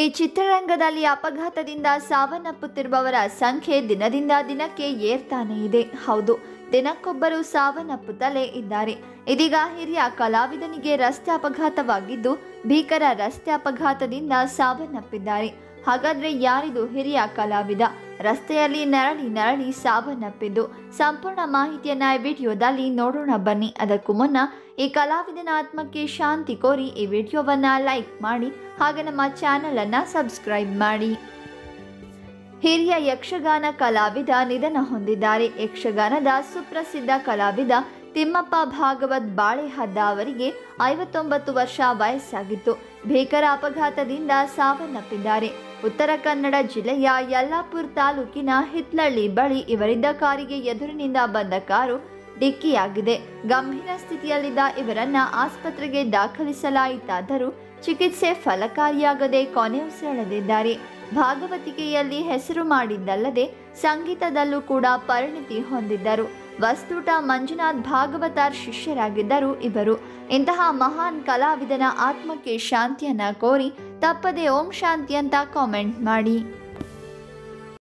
ಈ ಚಿತ್ರರಂಗದಲ್ಲಿ ಅಪಘಾತದಿಂದ ಸಾವನ್ನಪ್ಪುತ್ತಿರುವವರ ಸಂಖ್ಯೆ ದಿನದಿಂದ ದಿನಕ್ಕೆ ಏರ್ತಾನೆ ಇದೆ. ಹೌದು. ದಿನಕ್ಕೊಬ್ಬರು ಸಾವನ್ನಪ್ಪುತ್ತಲೇ ಇದ್ದಾರೆ. ಇದೀಗ ಹಿರಿಯ ಕಲಾವಿದನಿಗೆ ರಸ್ತೆ ಅಪಘಾತವಾಗಿದ್ದು ಭೀಕರ ರಸ್ತೆ ಅಪಘಾತದಿಂದ ಸಾವನ್ನಪ್ಪಿದ್ದಾರೆ. ಹಾಗಾದ್ರೆ ಯಾರಿದು ಹಿರಿಯ ಕಲಾವಿದ? ರಸ್ತೆಯಲ್ಲಿ ನರಳಿ ನರಳಿ ಸಾವನ್ನಪ್ಪಿದ್ದು. ಸಂಪೂರ್ಣ ಮಾಹಿತಿಯನ್ನ ವಿಡಿಯೋದಲ್ಲಿ ನೋಡೋಣ ಬನ್ನಿ. ಅದಕ್ಕೂ ಮುನ್ನ ಈ ಕಲಾವಿದನ ಆತ್ಮಕ್ಕೆ ಶಾಂತಿ ಕೋರಿ ಈ ವಿಡಿಯೋವನ್ನ ಲೈಕ್ ಮಾಡಿ, ಹಾಗೆ ನಮ್ಮ ಚಾನೆಲ್ ಅನ್ನ ಸಬ್ಸ್ಕ್ರೈಬ್ ಮಾಡಿ. ಹಿರಿಯ ಯಕ್ಷಗಾನ ಕಲಾವಿದ ನಿಧನ ಹೊಂದಿದ್ದಾರೆ. ಯಕ್ಷಗಾನದ ಸುಪ್ರಸಿದ್ಧ ಕಲಾವಿದ ತಿಮ್ಮಪ್ಪ ಭಾಗವತ್ ಬಾಳೆಹದ್ದ ಅವರಿಗೆ ಐವತ್ತೊಂಬತ್ತು ವರ್ಷ ವಯಸ್ಸಾಗಿತ್ತು. ಭೀಕರ ಅಪಘಾತದಿಂದ ಸಾವನ್ನಪ್ಪಿದ್ದಾರೆ. ಉತ್ತರ ಕನ್ನಡ ಜಿಲ್ಲೆಯ ಯಲ್ಲಾಪುರ ತಾಲೂಕಿನ ಹಿತ್ಲಳ್ಳಿ ಬಳಿ ಇವರಿದ್ದ ಕಾರಿಗೆ ಎದುರಿನಿಂದ ಬಂದ ಕಾರು ಡಿಕ್ಕಿಯಾಗಿದೆ. ಗಂಭೀರ ಸ್ಥಿತಿಯಲ್ಲಿದ್ದ ಇವರನ್ನ ಆಸ್ಪತ್ರೆಗೆ ದಾಖಲಿಸಲಾಯಿತಾದರೂ ಚಿಕಿತ್ಸೆ ಫಲಕಾರಿಯಾಗದೆ ಕೊನೆಯುಸಿರೆಳೆದಿದ್ದಾರೆ. ಭಾಗವತಿಕೆಯಲ್ಲಿ ಹೆಸರು ಮಾಡಿದ್ದಲ್ಲದೆ ಸಂಗೀತದಲ್ಲೂ ಕೂಡ ಪರಿಣಿತಿ ಹೊಂದಿದ್ದರು. ವಸ್ತುಟ ಮಂಜುನಾಥ್ ಭಾಗವತಾರ್ ಶಿಷ್ಯರಾಗಿದ್ದರು ಇವರು ಇಂತಹ ಮಹಾನ್ ಕಲಾವಿದನ ಆತ್ಮಕ್ಕೆ ಶಾಂತಿಯನ್ನ ಕೋರಿ ತಪ್ಪದೆ ಓಂ ಶಾಂತಿ ಅಂತ ಕಾಮೆಂಟ್ ಮಾಡಿ.